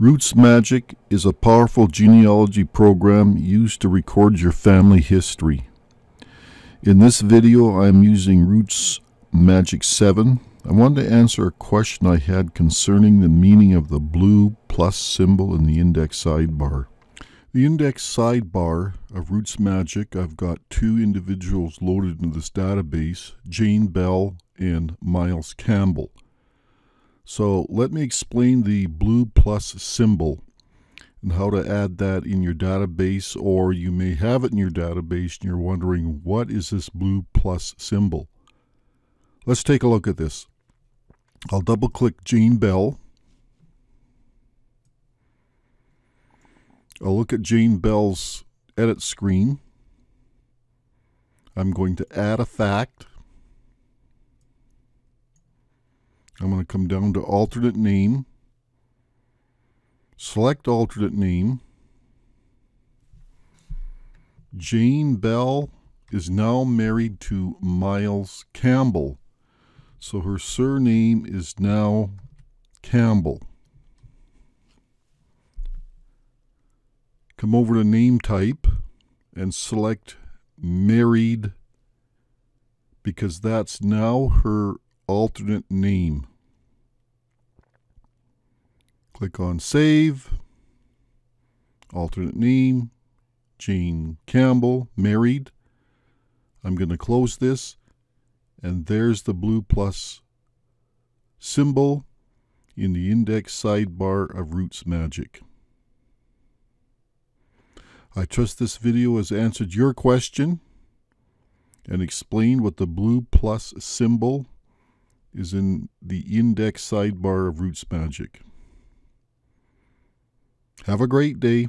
RootsMagic is a powerful genealogy program used to record your family history. In this video, I am using Roots Magic 7. I wanted to answer a question I had concerning the meaning of the blue plus symbol in the index sidebar. The index sidebar of RootsMagic, I've got two individuals loaded into this database, Jane Bell and Miles Campbell. So let me explain the blue plus symbol and how to add that in your database or you may have it in your database and you're wondering what is this blue plus symbol. Let's take a look at this. I'll double click Jane Bell. I'll look at Jane Bell's edit screen. I'm going to add a fact. I'm going to come down to alternate name, select alternate name. Jane Bell is now married to Miles Campbell. So her surname is now Campbell. Come over to name type and select married because that's now her alternate name. Click on Save, alternate name, Jane Campbell, married. I'm going to close this, and there's the blue plus symbol in the index sidebar of RootsMagic. I trust this video has answered your question and explained what the blue plus symbol is in the index sidebar of RootsMagic. Have a great day.